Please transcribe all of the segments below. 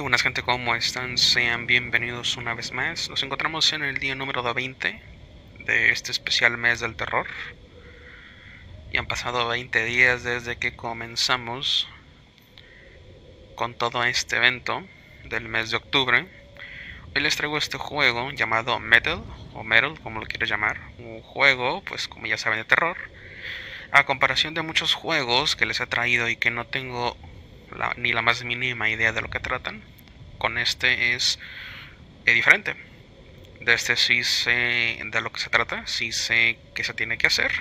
Muy buenas gente, ¿cómo están? Sean bienvenidos una vez más. Nos encontramos en el día número 20 de este especial mes del terror. Y han pasado 20 días desde que comenzamos con todo este evento del mes de octubre. Hoy les traigo este juego llamado Metal, o Metal, como lo quieras llamar. Un juego, pues como ya saben, de terror. A comparación de muchos juegos que les he traído y que no tengo ni la más mínima idea de lo que tratan. Con este es eh, diferente. De este sí sé de lo que se trata, sí sé qué se tiene que hacer.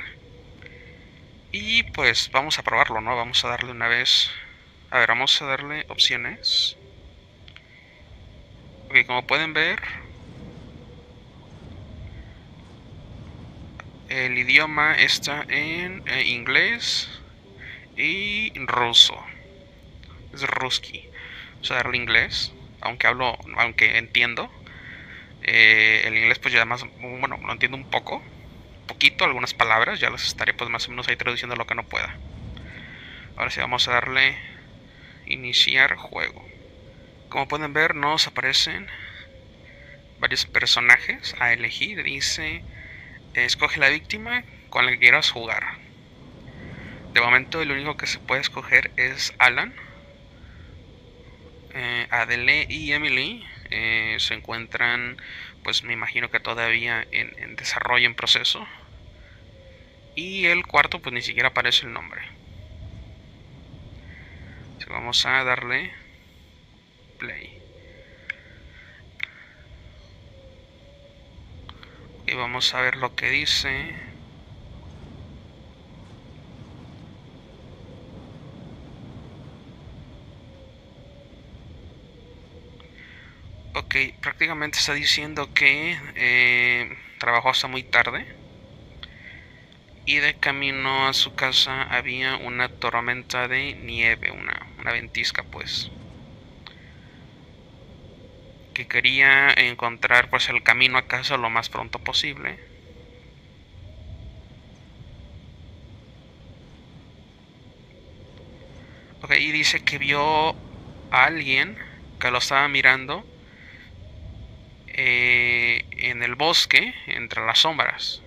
Y pues vamos a probarlo, ¿no? Vamos a darle una vez... A ver, vamos a darle opciones. Ok, como pueden ver... El idioma está en eh, inglés y ruso es ruski. O sea, darle inglés, aunque hablo, aunque entiendo. Eh, el inglés pues ya más, bueno, lo entiendo un poco, poquito, algunas palabras, ya las estaré pues más o menos ahí traduciendo lo que no pueda. Ahora sí vamos a darle iniciar juego. Como pueden ver nos aparecen varios personajes a elegir. Dice, escoge la víctima con la que quieras jugar. De momento el único que se puede escoger es Alan eh, Adele y Emily eh, se encuentran, pues me imagino que todavía en, desarrollo, en proceso. Y el cuarto, pues ni siquiera aparece el nombre. vamos a darle play. Y vamos a ver lo que dice. Ok, prácticamente está diciendo que eh, trabajó hasta muy tarde. Y de camino a su casa había una tormenta de nieve, una, ventisca pues. Que quería encontrar pues el camino a casa lo más pronto posible. Ok, y dice que vio a alguien que lo estaba mirando eh, en el bosque, entre las sombras.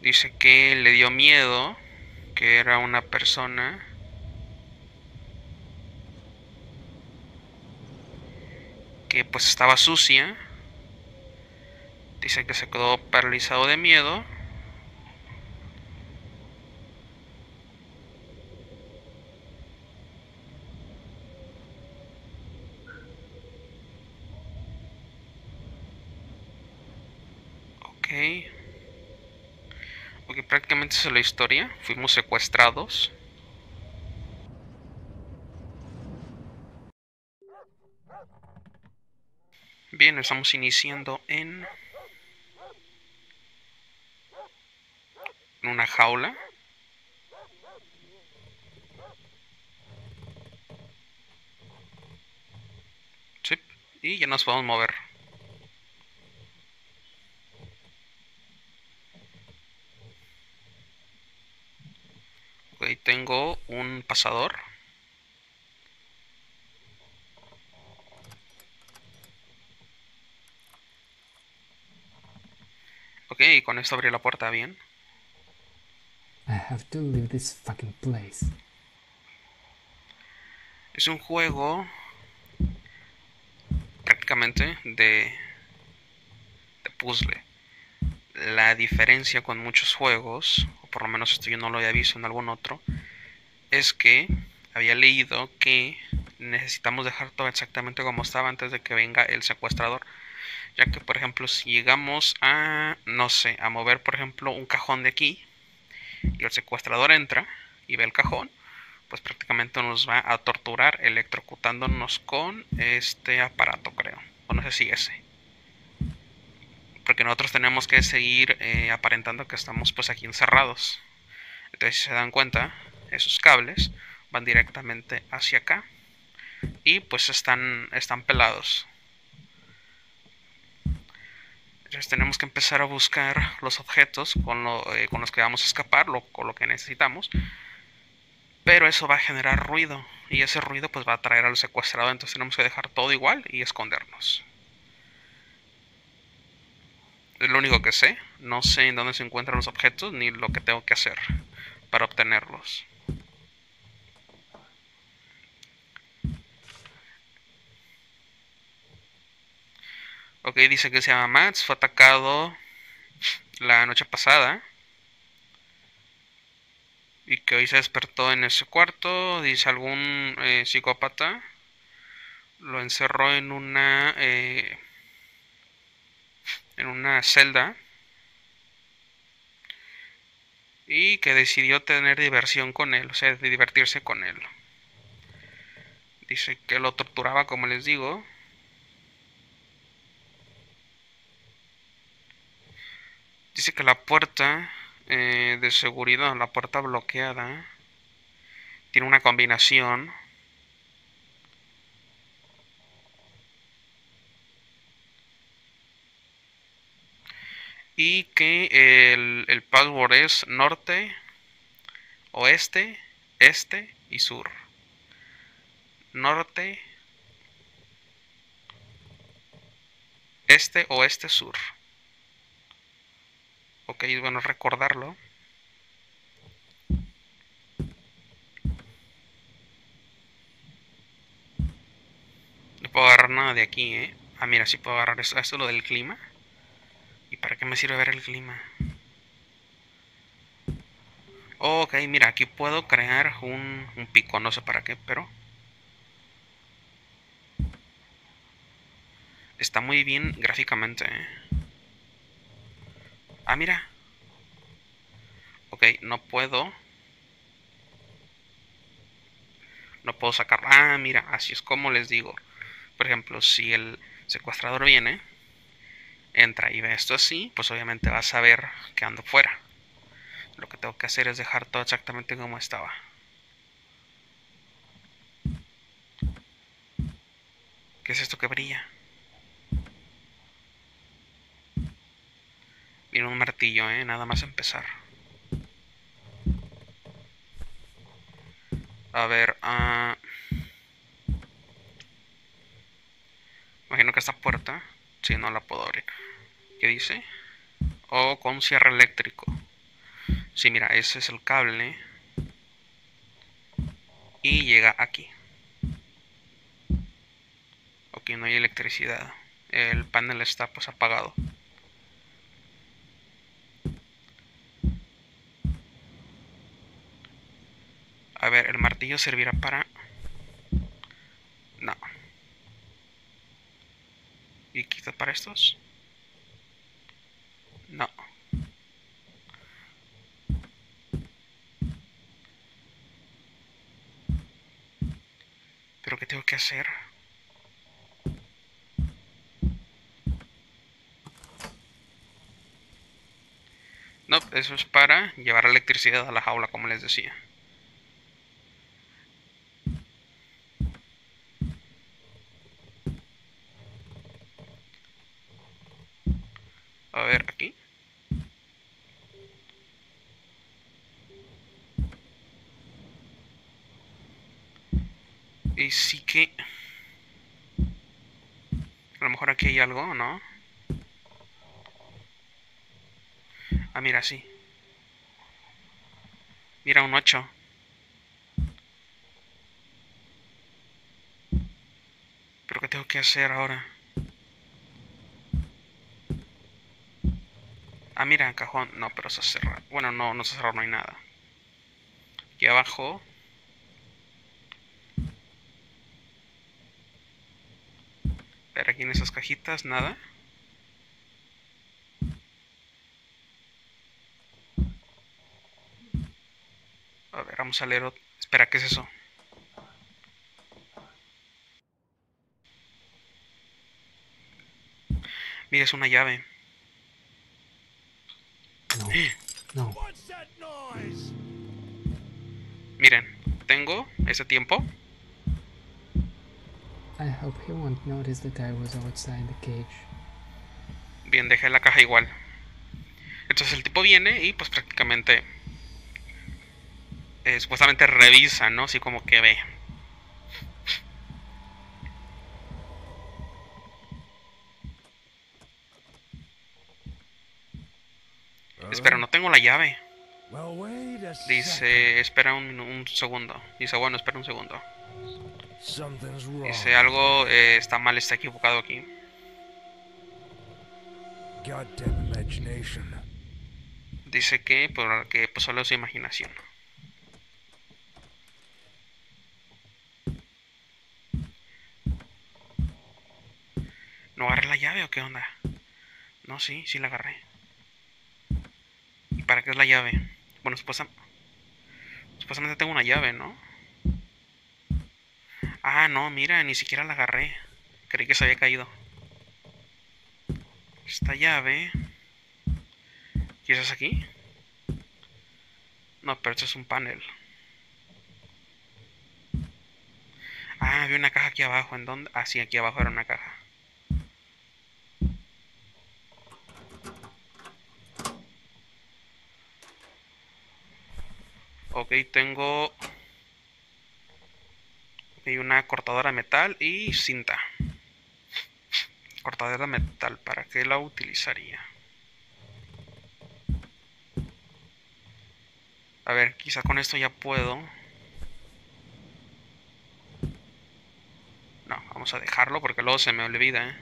Dice que le dio miedo, que era una persona que pues estaba sucia. Dice que se quedó paralizado de miedo Ok. prácticamente esa es la historia. Fuimos secuestrados. Bien, estamos iniciando en... en una jaula. Sí, y ya nos podemos mover. Tengo un pasador. Ok, con esto abrí la puerta bien. Es un juego prácticamente de, de puzzle. La diferencia con muchos juegos por lo menos esto yo no lo había visto en algún otro, es que había leído que necesitamos dejar todo exactamente como estaba antes de que venga el secuestrador. Ya que, por ejemplo, si llegamos a, no sé, a mover, por ejemplo, un cajón de aquí, y el secuestrador entra y ve el cajón, pues prácticamente nos va a torturar electrocutándonos con este aparato, creo. O no sé si ese porque nosotros tenemos que seguir eh, aparentando que estamos pues aquí encerrados. Entonces si se dan cuenta, esos cables van directamente hacia acá y pues están, están pelados. Entonces tenemos que empezar a buscar los objetos con, eh, con los que vamos a escapar, lo, con lo que necesitamos. Pero eso va a generar ruido y ese ruido pues va a atraer al secuestrado, entonces tenemos que dejar todo igual y escondernos. Lo único que sé, no sé en dónde se encuentran los objetos ni lo que tengo que hacer para obtenerlos. Ok, dice que se llama Max, fue atacado la noche pasada. Y que hoy se despertó en ese cuarto, dice algún eh, psicópata. Lo encerró en una... Eh, en una celda. Y que decidió tener diversión con él, o sea, divertirse con él. Dice que lo torturaba, como les digo. Dice que la puerta eh, de seguridad, la puerta bloqueada, tiene una combinación. Y que el, el password es norte, oeste, este y sur. Norte, este, oeste, sur. Ok, es bueno recordarlo. No puedo agarrar nada de aquí, ¿eh? Ah, mira, sí puedo agarrar esto. Esto es lo del clima. ¿Y para qué me sirve ver el clima? ok, mira, aquí puedo crear un, un pico. No sé para qué, pero... Está muy bien gráficamente, ¿eh? Ah, mira. Ok, no puedo. No puedo sacar... Ah, mira, así es como les digo. Por ejemplo, si el secuestrador viene, entra y ve esto así, pues obviamente va a saber que ando fuera. Lo que tengo que hacer es dejar todo exactamente como estaba. ¿Qué es esto que brilla? Viene un martillo, ¿eh? Nada más empezar. A ver, ah... Imagino que esta puerta, si no la puedo abrir. ¿Qué dice? O con cierre eléctrico. Sí, mira, ese es el cable. Y llega aquí. Ok, no hay electricidad. El panel está pues apagado. A ver, el martillo servirá para... No. ¿Y quizás para estos? No. ¿Pero qué tengo que hacer? No, eso es para llevar electricidad a la jaula, como les decía. A ver, aquí. Y sí que... A lo mejor aquí hay algo, ¿no? Ah, mira, sí. Mira, un 8. ¿Pero qué tengo que hacer ahora? Ah, mira, cajón. No, pero se cerrado. Bueno, no, no se cerrado, no hay nada. Aquí abajo. Ver aquí en esas cajitas, nada. A ver, vamos a leer. Espera, ¿qué es eso? Mira, es una llave. No. Miren, tengo ese tiempo. Bien, dejé la caja igual. Entonces el tipo viene y pues prácticamente eh, supuestamente revisa, ¿no? Así como que ve. Espera, no tengo la llave. Dice, espera un, segundo. Dice, bueno, espera un segundo. Dice, algo eh, está mal, está equivocado aquí. Dice que, por, que pues, solo es su imaginación. ¿No agarré la llave o qué onda? No, sí, sí la agarré. ¿Y para qué es la llave? Bueno, supuesta- supuestamente tengo una llave, ¿no? Ah, no, mira, ni siquiera la agarré. Creí que se había caído. Esta llave... ¿Y eso es aquí? No, pero esto es un panel. Ah, había una caja aquí abajo. ¿En dónde? Ah, sí, aquí abajo era una caja. Ok, tengo... Hay una cortadora de metal y cinta. Cortadora de metal, ¿para qué la utilizaría? A ver, quizá con esto ya puedo. No, vamos a dejarlo porque luego se me olvida. ¿eh?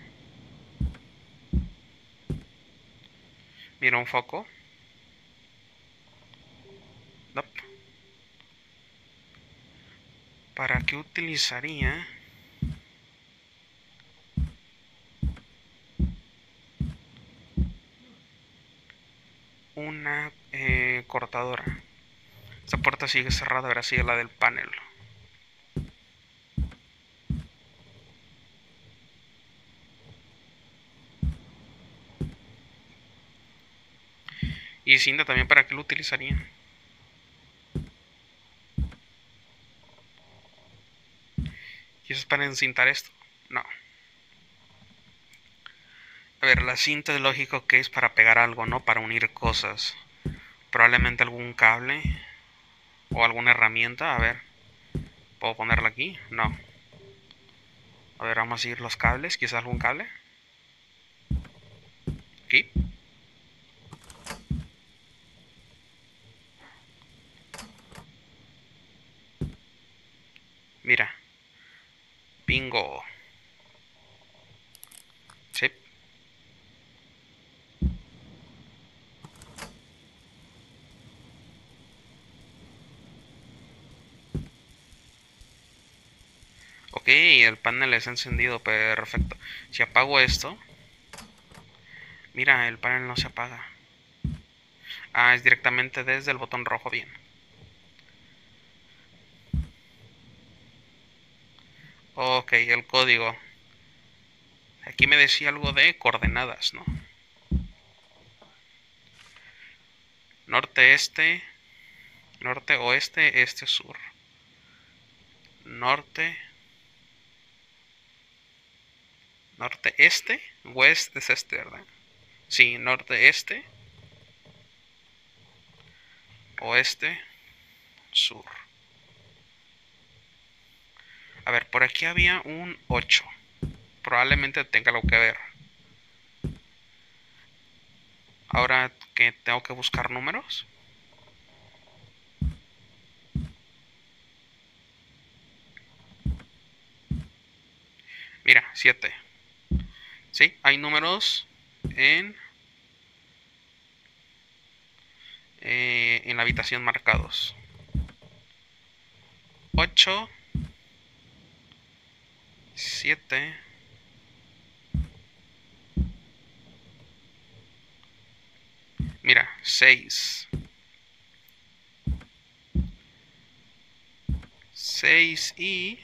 Mira un foco. Nope. ¿Para qué utilizaría? Una eh, cortadora. Esta puerta sigue cerrada, ahora sigue la del panel. Y cinta también, ¿para qué lo utilizaría? ¿Y es para encintar esto? No. A ver, la cinta es lógico que es para pegar algo, ¿no? Para unir cosas. Probablemente algún cable o alguna herramienta. A ver, ¿puedo ponerla aquí? No. A ver, vamos a ir los cables. Quizás algún cable. Aquí. Mira. Bingo. Sí. Ok, el panel está encendido, perfecto. Si apago esto... Mira, el panel no se apaga. Ah, es directamente desde el botón rojo, bien. Ok, el código. Aquí me decía algo de coordenadas, ¿no? Norte, este. Norte, oeste, este, sur. Norte. Norte, este. West es este, ¿verdad? Sí, norte, este. Oeste, sur. A ver, por aquí había un 8. Probablemente tenga algo que ver. Ahora que tengo que buscar números. Mira, 7. Sí, hay números en eh, en la habitación marcados. 8 7 Mira, 6 6 y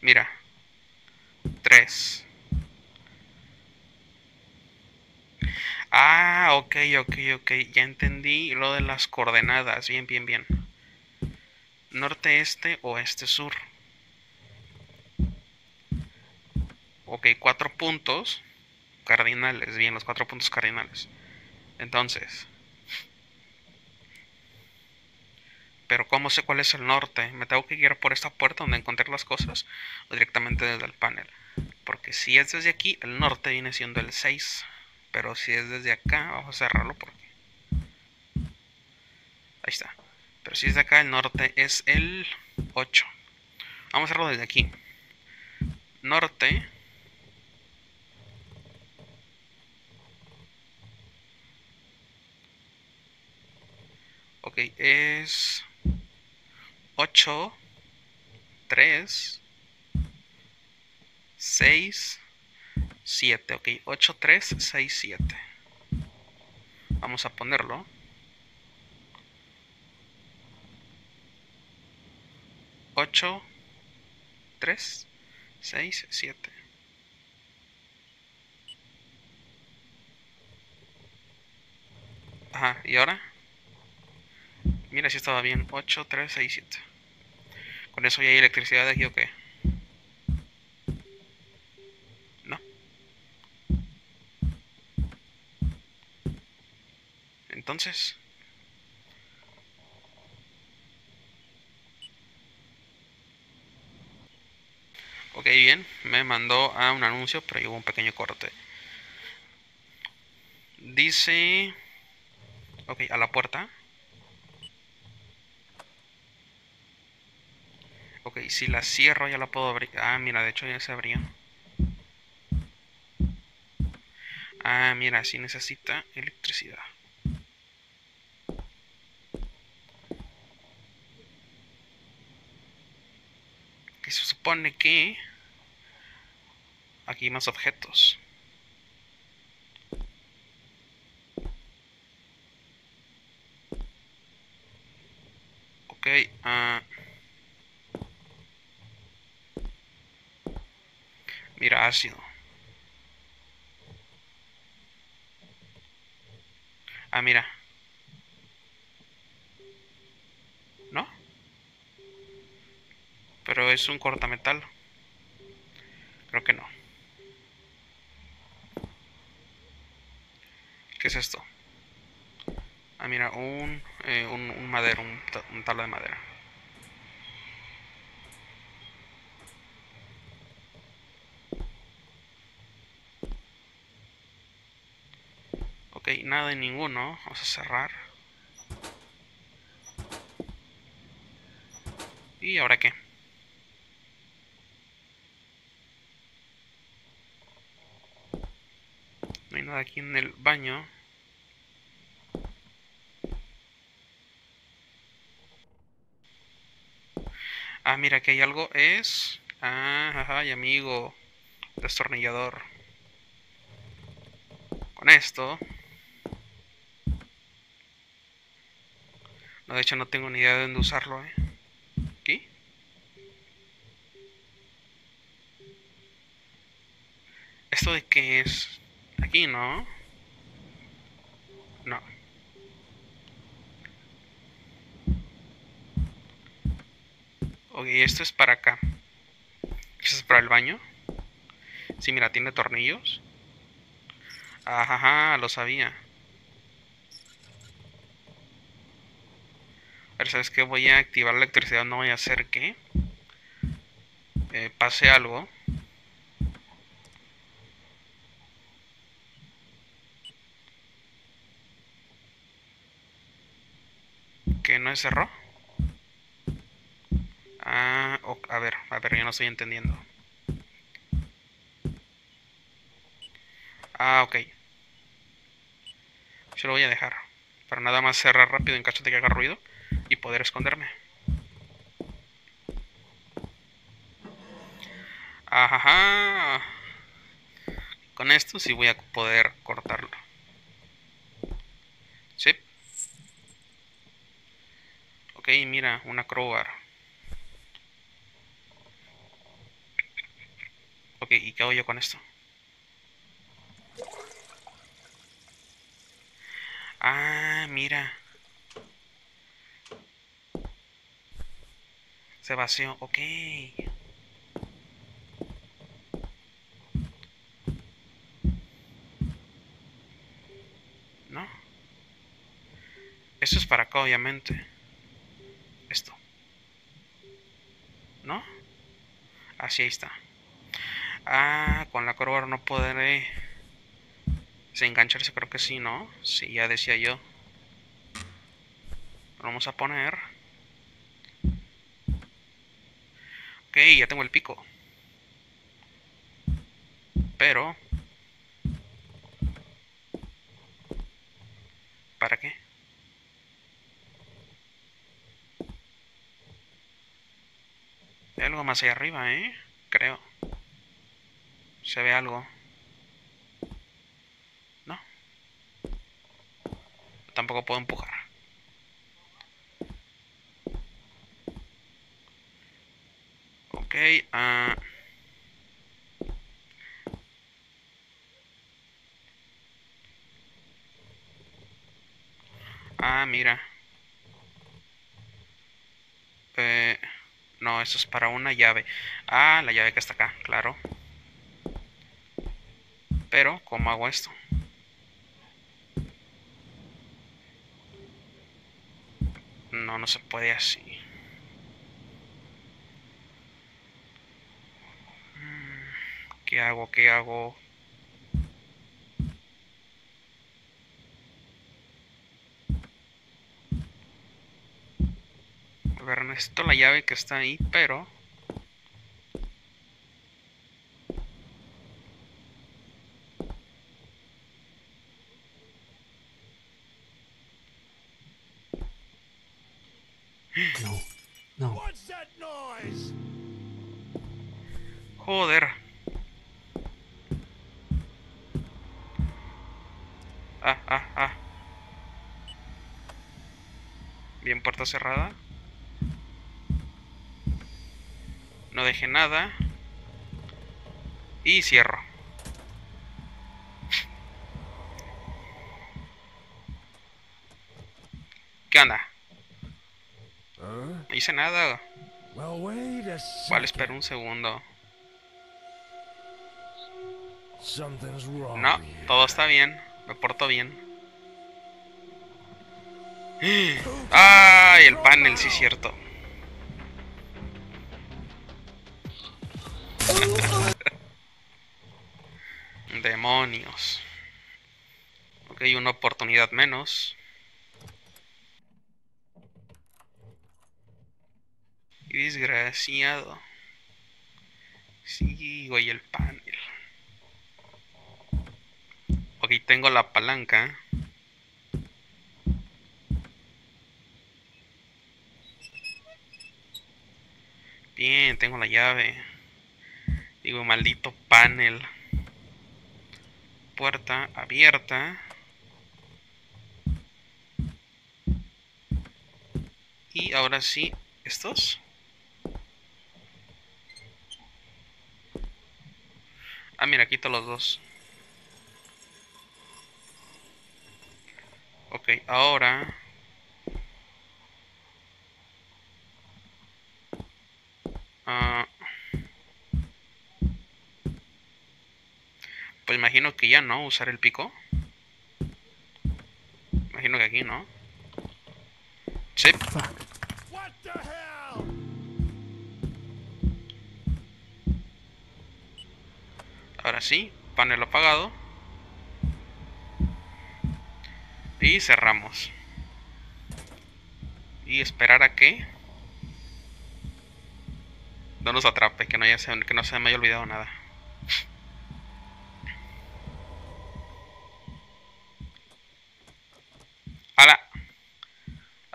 mira 3 Ah, ok, ok, ok, ya entendí lo de las coordenadas, bien, bien, bien. Norte, este, oeste, sur. Ok, cuatro puntos cardinales. Bien, los cuatro puntos cardinales. Entonces. Pero ¿cómo sé cuál es el norte? ¿Me tengo que guiar por esta puerta donde encontré las cosas? ¿O directamente desde el panel? Porque si es desde aquí, el norte viene siendo el 6. Pero si es desde acá, vamos a cerrarlo porque... Ahí está. Pero si es de acá, el norte es el 8. Vamos a hacerlo desde aquí. Norte. Ok, es 8, 3, 6, 7. Ok, 8, 3, 6, 7. Vamos a ponerlo. Ocho, tres, seis, siete. Ajá, ¿y ahora? Mira si estaba bien. 8, 3, 6, 7. ¿Con eso ya hay electricidad aquí o qué? No. Entonces... Ok, bien, me mandó a un anuncio, pero hubo un pequeño corte. Dice... Ok, a la puerta. Ok, si la cierro ya la puedo abrir. Ah, mira, de hecho ya se abrió. Ah, mira, si necesita electricidad. Que se supone que... Aquí más objetos. Ok, ah... Mira, ácido. Ah, mira. ¿No? Pero es un cortametal. Creo que no. ¿Qué es esto? Ah, mira, un, eh, un, un madero, un, un tabla de madera. Ok, nada de ninguno. Vamos a cerrar. ¿Y ahora qué? No hay nada aquí en el baño. Ah, mira, aquí hay algo. Es... Ah, ay, amigo. Destornillador. Con esto No, de hecho no tengo ni idea de dónde usarlo, ¿eh? ¿Aquí? ¿Esto de qué es? Aquí, ¿no? No. Ok, esto es para acá. ¿Esto es para el baño? Sí, mira, tiene tornillos. Ajá, lo sabía. A ver, ¿sabes qué? Voy a activar la electricidad, no voy a hacer que eh, pase algo. Que no cerró. Ah, a ver, a ver, yo no estoy entendiendo. Ah, ok. Yo lo voy a dejar. Para nada más cerrar rápido en caso de que haga ruido y poder esconderme. Ajá. Con esto sí voy a poder cortarlo. Sí. Ok, mira, una crowbar. Ok, ¿y qué hago yo con esto? Ah, mira. Se vació, ok. ¿No? Esto es para acá, obviamente. Esto. ¿No? Así ahí está. Ah, con la crowbar no podré... Se engancharse, creo que sí, ¿no? Sí, ya decía yo. Vamos a poner. Ok, ya tengo el pico. Pero... ¿Para qué? Hay algo más allá arriba, ¿eh? Creo. Se ve algo. No. Tampoco puedo empujar. Ok, ah... Ah, mira. Eh, no, eso es para una llave. Ah, la llave que está acá, claro. Pero, ¿cómo hago esto? No, no se puede así. ¿Qué hago? ¿Qué hago? A ver, necesito la llave que está ahí, pero... Cerrada. No deje nada. Y cierro. ¿Qué onda? No hice nada. Vale, espera un segundo. No, todo está bien. Me porto bien. ¡Ay! El panel, sí, cierto. Demonios. Ok, una oportunidad menos. Desgraciado. Sí, güey, el panel. Ok, tengo la palanca. Bien, tengo la llave. Digo, maldito panel. Puerta abierta. Y ahora sí, ¿estos? Ah, mira, quito los dos. Ok, ahora... ah, pues imagino que ya no, usar el pico. Imagino que aquí no. Sí, ahora sí, panel apagado. Y cerramos. Y esperar a que no nos atrape, que no, haya que no se me haya olvidado nada. ¡Hala!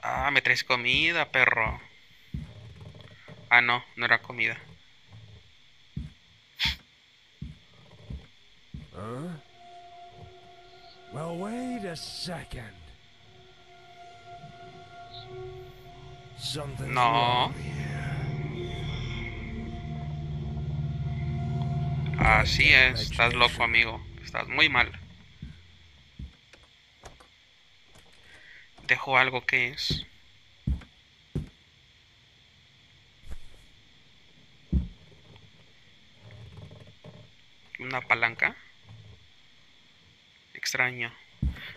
Ah, me traes comida, perro. Ah, no, no era comida. Huh? Well, wait a second. Something's No. Así es, estás loco, amigo. Estás muy mal. Dejo algo que es. Una palanca. Extraño.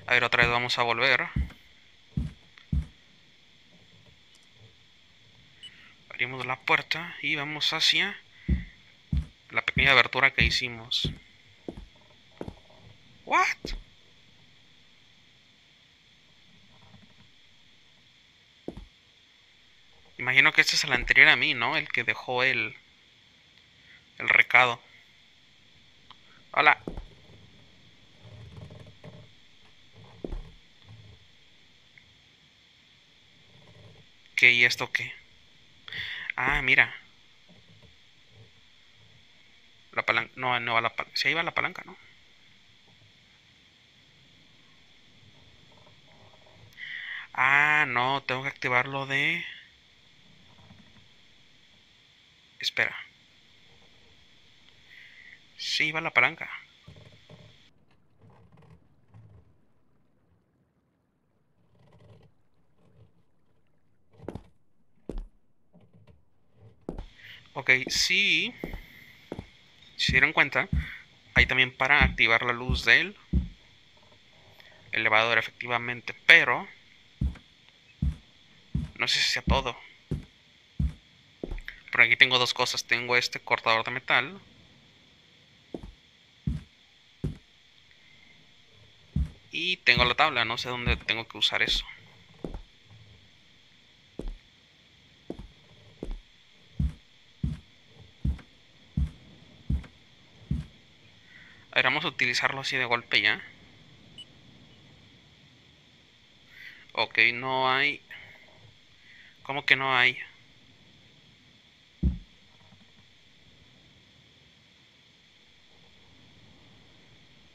A ver, otra vez vamos a volver. Abrimos la puerta y vamos hacia la pequeña abertura que hicimos. What? Imagino que este es el anterior a mí, ¿no? El que dejó el... El recado. Hola. ¿Qué y esto qué? Ah, mira. La palanca. No, no va la palanca. Sí, ahí va la palanca, ¿no? Ah, no, tengo que activar lo de... Espera. Sí, va la palanca. Ok, sí. Si se dieron cuenta, hay también para activar la luz del elevador, efectivamente, pero no sé si sea todo. Por aquí tengo dos cosas. Tengo este cortador de metal. Y tengo la tabla, no sé dónde tengo que usar eso. A ver, vamos a utilizarlo así de golpe ya. Ok, no hay... ¿Cómo que no hay?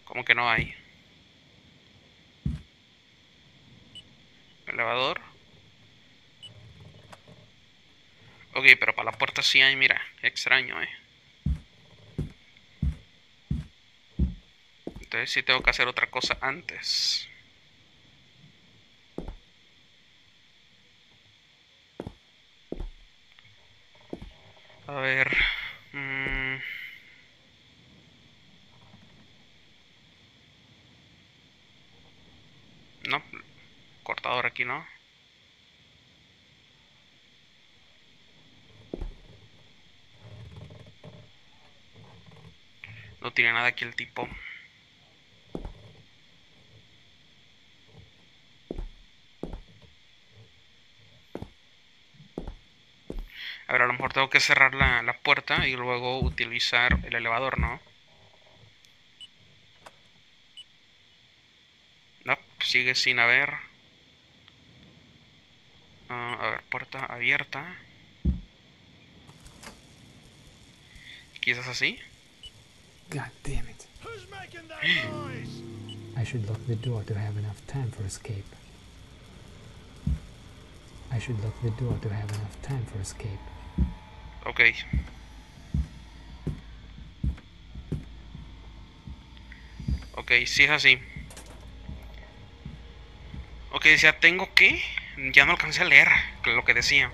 ¿Cómo que no hay? Elevador. Ok, pero para la puerta sí hay, mira. Extraño, eh. Entonces sí tengo que hacer otra cosa antes. A ver. mm, No, cortador aquí no. No tiene nada aquí el tipo. A ver, a lo mejor tengo que cerrar la, la puerta y luego utilizar el elevador, ¿no? No, sigue sin haber. Ah, a ver, puerta abierta. Quizás así. God damn it. Who's making that noise? I should lock the door to have enough time for escape. I should lock the door to have enough time for escape. Ok. Ok, sí es así. Ok, decía, tengo que... Ya no alcancé a leer lo que decía.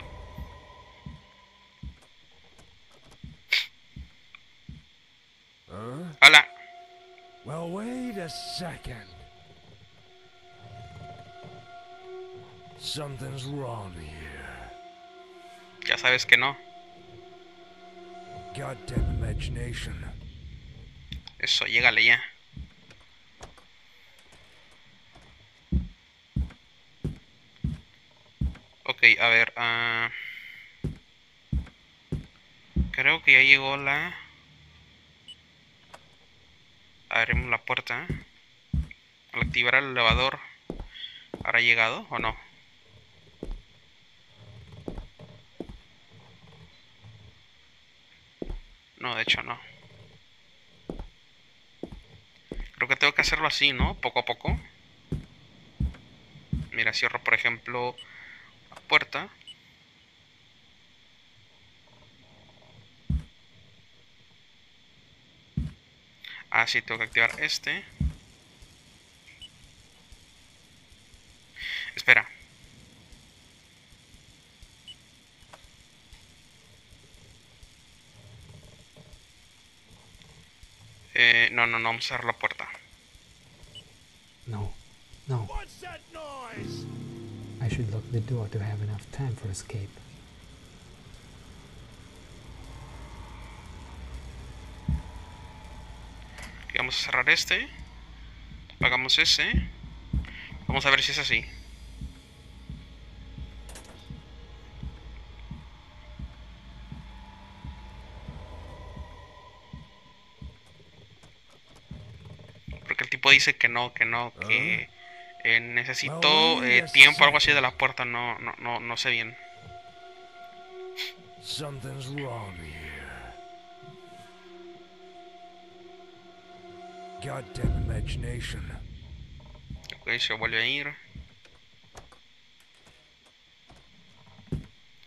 Huh? Hola. Well, wait a second. Something's wrong here. Ya sabes que no. Goddamn imagination. Eso, llégale ya. Ok, a ver. ah, creo que ya llegó la... Abrimos la puerta. Al activar el elevador. ¿Habrá llegado o no? No, de hecho no. Creo que tengo que hacerlo así, ¿no? Poco a poco. Mira, cierro, por ejemplo, puerta. Ah, sí, tengo que activar este. Espera. Eh, no, no, no, vamos a cerrar la puerta. No, no. What's that noise? I should lock the door to have enough time for escape. Okay, vamos a cerrar este. Apagamos ese. Vamos a ver si es así. Porque el tipo dice que no, que no, que... Uh -huh eh, necesito eh, tiempo, algo así de la puerta, no, no, no, no sé bien. Something's wrong here. Goddamn imagination. Ok, se vuelve a ir.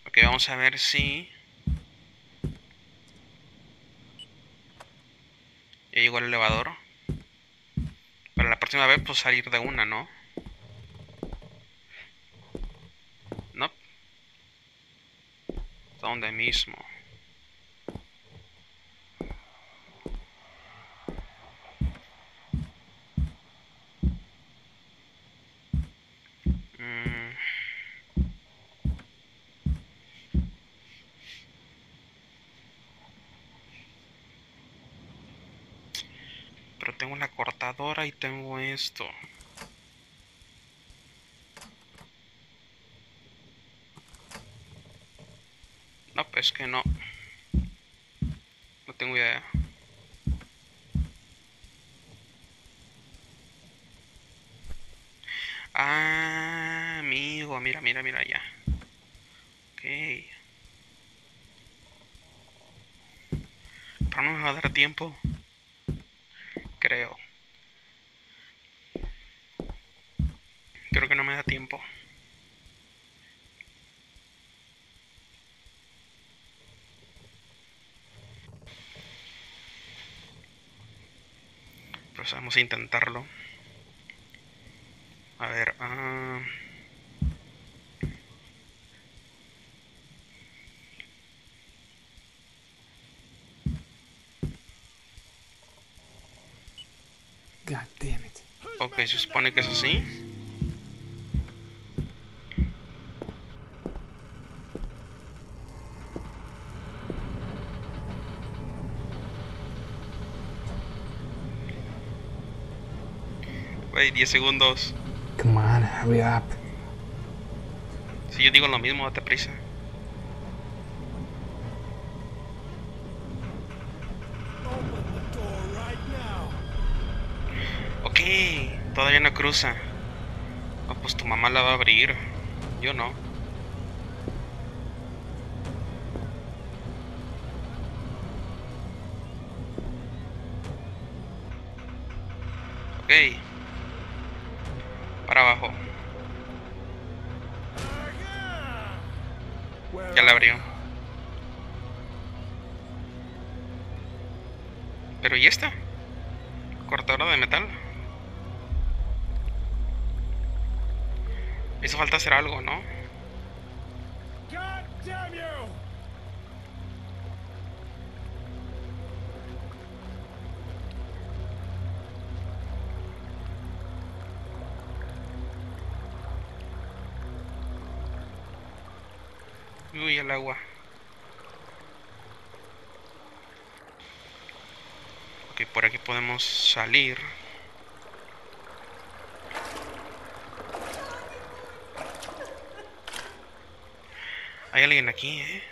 Ok, vamos a ver si... Ya llegó el elevador. Para la próxima vez, pues salir de una. No. ¿Dónde mismo? Mm. Pero tengo la cortadora y tengo esto. Pues que no. No tengo idea. Ah, amigo, mira, mira, mira ya. Ok. Pero no me va a dar tiempo. Creo. Creo que no me da tiempo. Pues vamos a intentarlo. A ver, ah... God damn it. Ok, se supone que es así. Wey, 10 segundos. Come on, hurry up. Si yo digo lo mismo, date prisa. Ok, todavía no cruza. Ah, pues tu mamá la va a abrir. Yo no. Falta hacer algo, ¿no? Uy, el agua. Ok, por aquí podemos salir. Hay alguien aquí, ¿eh?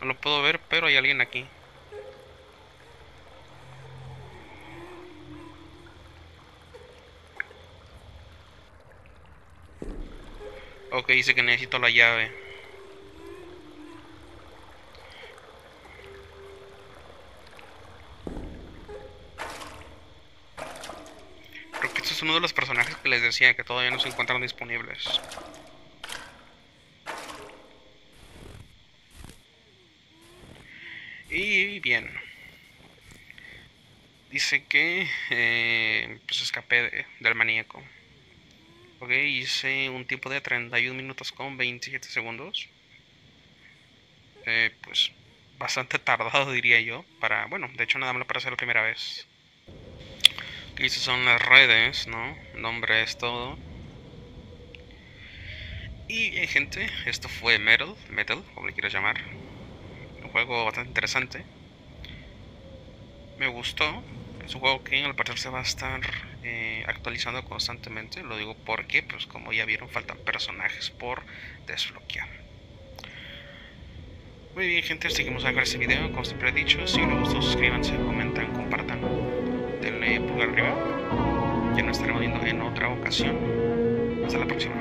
No lo puedo ver, pero hay alguien aquí. Ok, dice que necesito la llave. Creo que este es uno de los personajes que les decía que todavía no se encuentran disponibles. Y bien. Dice que eh, pues escapé de- del maníaco. Ok, hice un tiempo de 31 minutos con 27 segundos. Eh, pues bastante tardado diría yo. Para, bueno, de hecho nada más para hacer la primera vez. Aquí son las redes, ¿no? Nombre es todo. Y eh, gente, esto fue Metal, Metal, como le quieras llamar. Un juego bastante interesante. Me gustó. Es un juego que al parecer se va a estar eh, actualizando constantemente. Lo digo porque, pues como ya vieron, faltan personajes por desbloquear. Muy bien, gente, seguimos acá este video. Como siempre he dicho, si les gustó, suscríbanse, denle pulgar arriba. Ya nos estaremos viendo en otra ocasión. Hasta la próxima.